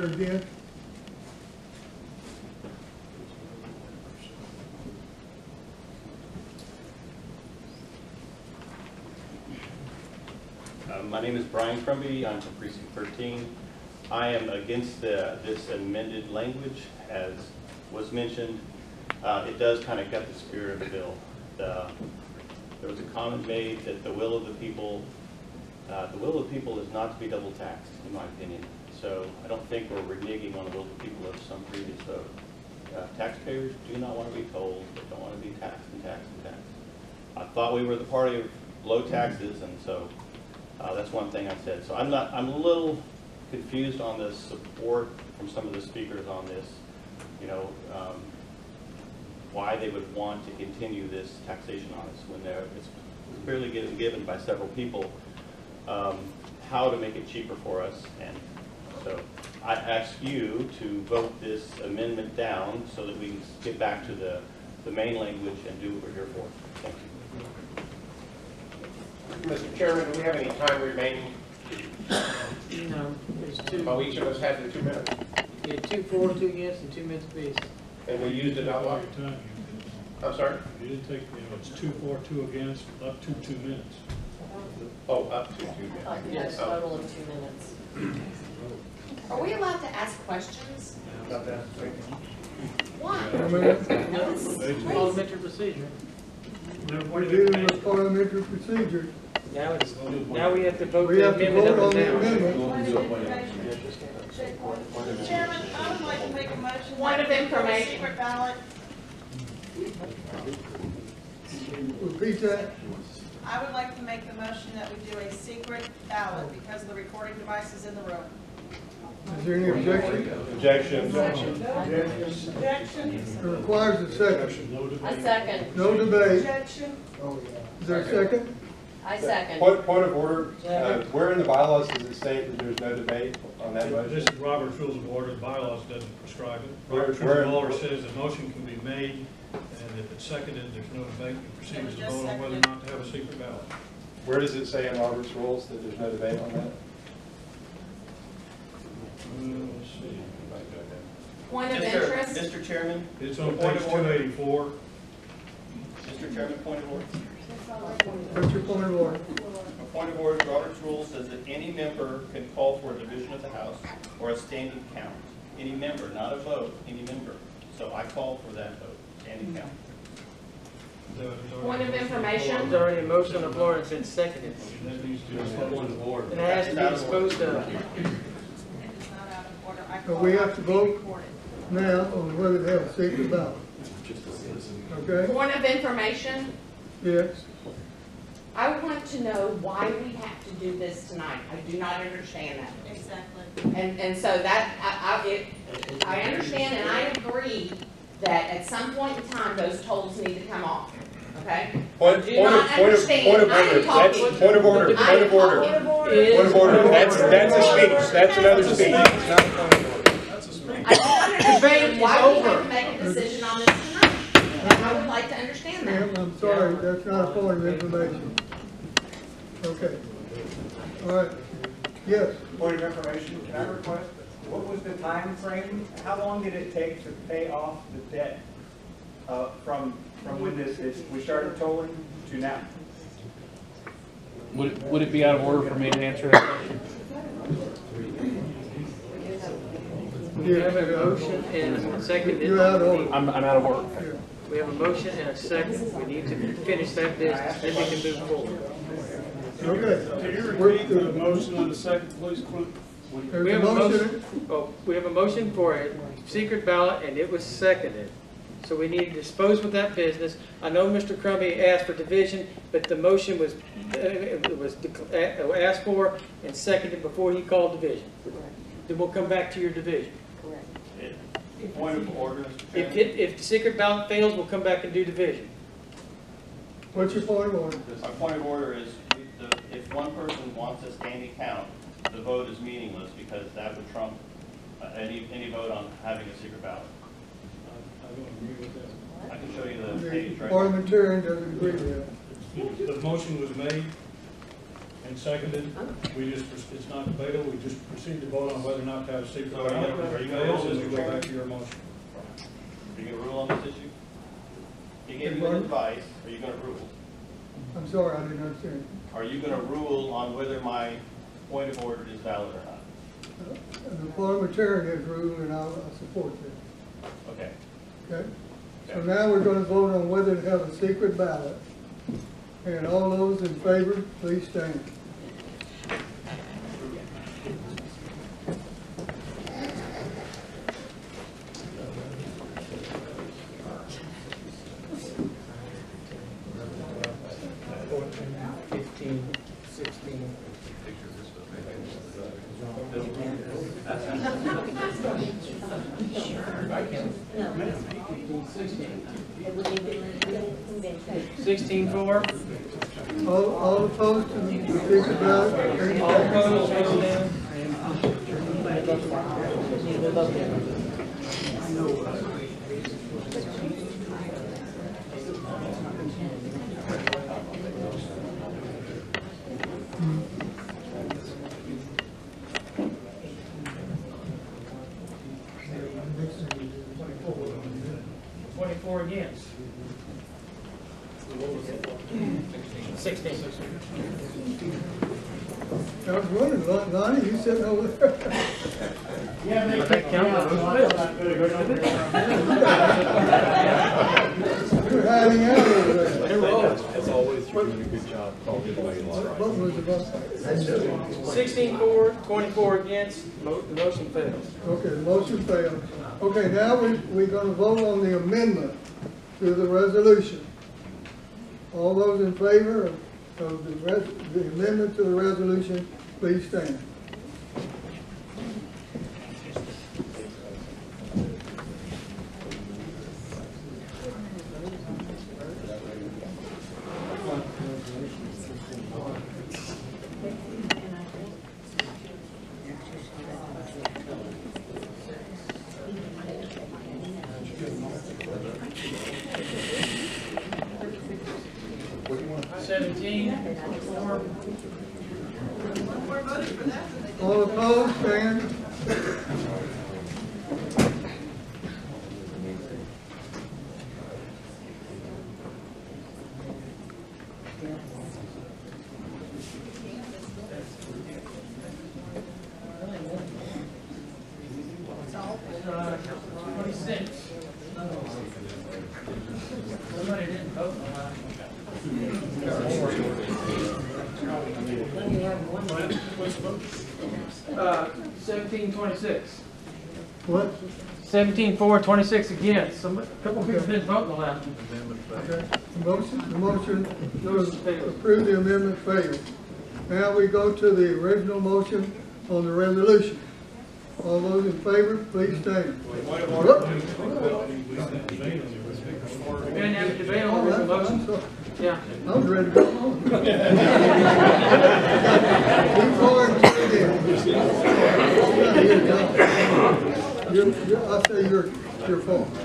against? Uh, My name is Brian Crumby, I'm from precinct 13. I am against the- this amended language, as was mentioned. Uh, It does kind of gut the spirit of the bill. The- There was a comment made that the will of the people, uh, the will of the people is not to be double taxed, in my opinion. So I don't think we're reneging on will of the people of some previous vote. Uh, Taxpayers do not want to be told, they don't want to be taxed and taxed and taxed. I thought we were the party of low taxes, and so uh, that's one thing I said. So I'm not, I'm a little confused on the support from some of the speakers on this, you know, um, why they would want to continue this taxation on us when it's clearly given, given by several people, um, how to make it cheaper for us. And so I ask you to vote this amendment down so that we can get back to the, the main language and do what we're here for. Thank you. Mr. Chairman, do we have any time remaining? No, there's two, Oh, each of us had the two minutes, yeah, two for, two against, and two minutes apiece. and we used it all up. Your time, I'm sorry? you didn't take, you know, it's two for, two against, up to two minutes. Oh, up to two minutes. Yes, total of two minutes. Oh. Are we allowed to ask questions? Why? I mean, That's Parliamentary procedure. we're dealing with parliamentary procedure. Now it's, now we have to vote We the have to amendment vote up on and the down. amendment. Chairman, I would like to make a motion. Point of that we do a information. Secret ballot. Repeat that. I would like to make the motion that we do a secret ballot because of the recording devices in the room. Is there any objection? Objection. Objection. It requires a second. No debate. I second, No debate. Objection. Is there a second? I second. Point, point of order, uh, where in the bylaws does it state that there's no debate on that This motion? is Robert's Rules of Order, the bylaws doesn't prescribe it. Where- Robert's Rules where- of Order says the motion can be made, and if it's seconded, there's no debate, you proceed It to vote on whether or not to have a secret ballot. Where does it say in Robert's rules that there's no debate on that? Let's see. Point of Mr. interest? Mr. Chairman, It's on Point page of order. two eighty-four. Mr. Chairman, point of order. What's your point of order? A point of order, Robert's rule says that any member can call for a division of the House or a standing count. Any member, not a vote, any member. So I call for that vote, standing count. Point of information? There's already a motion on the floor and it's been seconded. That needs to be. Point of order. It has to be disposed of. It's not out of order. I So we have to vote? Now, on whether to have a secret ballot. Okay? Point of information? Yes. I want to know why we have to do this tonight. I do not understand that. Exactly. And, and so that, I, I, it, I understand and I agree that at some point in time, those tolls need to come off, okay? Point, Do point of, not point of, understand. point of I am order, that's, talking. point of order, I point am of order. talking. Point of order, that's, that's a speech, that's another speech, it's not a point of order. I don't Debate understand is why we over. have to make a decision on this tonight. And I would like to understand Ma'am. I'm sorry, that's not a point of information. Okay. All right. Yes. Point of information, can I request, what was the time frame? How long did it take to pay off the debt uh, from, from when this, this- we started tolling to now? Would, it- would it be out of order for me to answer that question? We have a motion and a second. You're out of order. I'm, I'm out of order. We have a motion and a second. We need to finish that business, then we can move forward. Okay. Can you We're repeat the motion on the second, please, Clint? We have a motion. motion, oh, we have a motion for a secret ballot, and it was seconded. So we need to dispose with that business. I know Mr. Crumby asked for division, but the motion was, uh, it was dec- uh, asked for and seconded before he called division. Then we'll come back to your division. Point of order, Mr. If Chairman. it, if the secret ballot fails, we'll come back and do division. What's your point of order? My point of order is, the- if one person wants a standing count, the vote is meaningless because that would trump uh, any, any vote on having a secret ballot. I I don't agree with that. I can show you the page The right. parliamentarian doesn't agree with that. The motion was made, and seconded. We just, it's not debatable, we just proceed to vote on whether or not to have a secret So are you ballot. gonna- are you gonna it fails, vote, then Mr. go back to your motion. Are you gonna rule on this issue? He gave you an advice, are you gonna rule? I'm sorry, I didn't understand. Are you gonna rule on whether my point of order is valid or not? Uh, the parliamentarian has ruled, and I'll I'll support that, Okay. okay? So now we're gonna vote on whether to have a secret ballot. And all those in favor, please stand. Fifteen, sixteen. Sixteen four. All, all opposed to the secret ballot? raise your All hand. opposed, raise your hand. Twenty-four against. Sixteen. I was wondering, Lon- Lonnie, you sitting over there? Yeah, I think count those You're hiding out over there. As always, you're doing a good job calling everybody a lot. What was the vote? Sixteen for, twenty-four against, mo- the motion fails. Okay, the motion failed. Okay, now we, we're gonna vote on the amendment to the resolution. All those in favor of, of the res, the amendment to the resolution, please stand. Seventeen, four. All opposed, stand. Twenty-six. Somebody didn't vote on that. Uh, seventeen, twenty-six. What? Seventeen, four, twenty-six against. Some, a couple people didn't vote in on that. Okay, the motion, the motion to approve the amendment failed. Now we go to the original motion on the resolution. All those in favor, please stand. We didn't have a debate on the motion. Yeah. I was ready to go home. In. You're, you're, I say you're, you're fault.